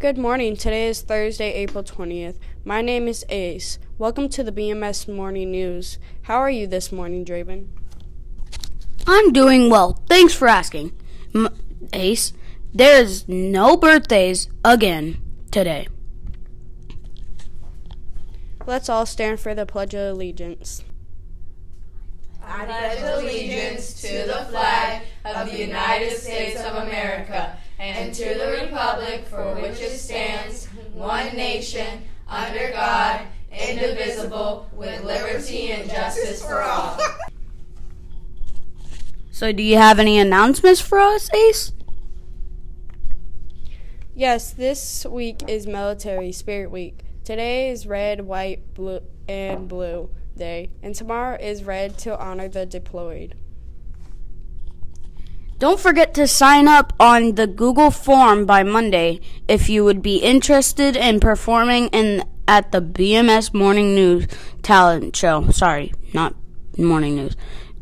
Good morning. Today is Thursday, April 20th. My name is Ace. Welcome to the BMS Morning News. How are you this morning, Draven? I'm doing well. Thanks for asking. M- Ace, there's no birthdays again today. Let's all stand for the Pledge of Allegiance. I pledge allegiance to the flag of the United States of America and to the republic for which it stands, one nation, under God, indivisible, with liberty and justice for all. So, do you have any announcements for us, Ace? Yes, this week is Military Spirit Week. Today is red, white, blue, and blue day, and tomorrow is red to honor the deployed. Don't forget to sign up on the Google form by Monday if you would be interested in performing in at the BMS Morning News talent show. Sorry, not morning news.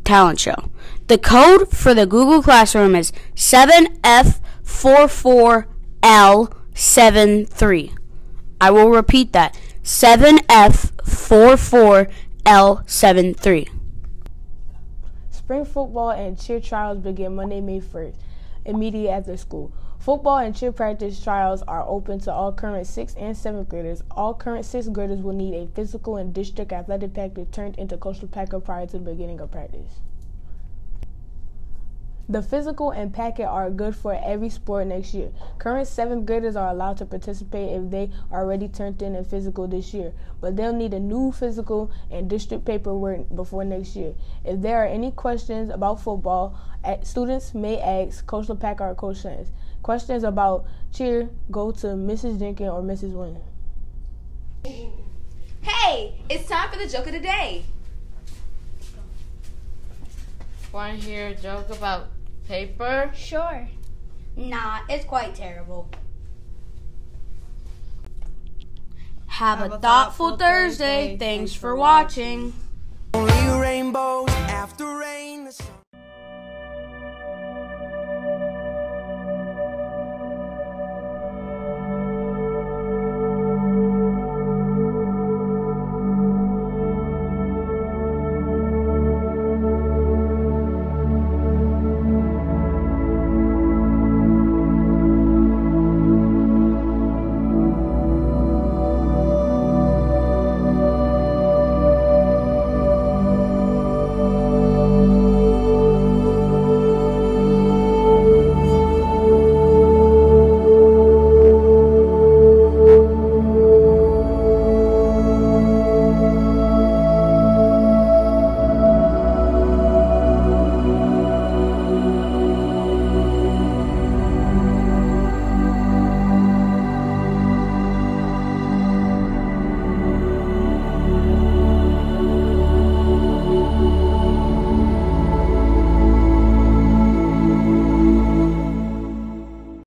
Talent show. The code for the Google Classroom is 7F44L73. I will repeat that. 7F44L73. Spring football and cheer trials begin Monday, May 1st, immediately after school. Football and cheer practice trials are open to all current 6th and 7th graders. All current 6th graders will need a physical and district athletic packet turned into Coach LePack prior to the beginning of practice. The physical and packet are good for every sport next year. Current 7th graders are allowed to participate if they already turned in a physical this year, but they'll need a new physical and district paperwork before next year. If there are any questions about football, students may ask Coach LePack or Coach Sands. Questions about cheer go to Mrs. Jenkins or Mrs. Wynn. Hey, it's time for the joke of the day. Want to hear a joke about paper? Sure. Nah, it's quite terrible. Have, a, thoughtful, Thursday. Thanks for watching. Only rainbows after rain.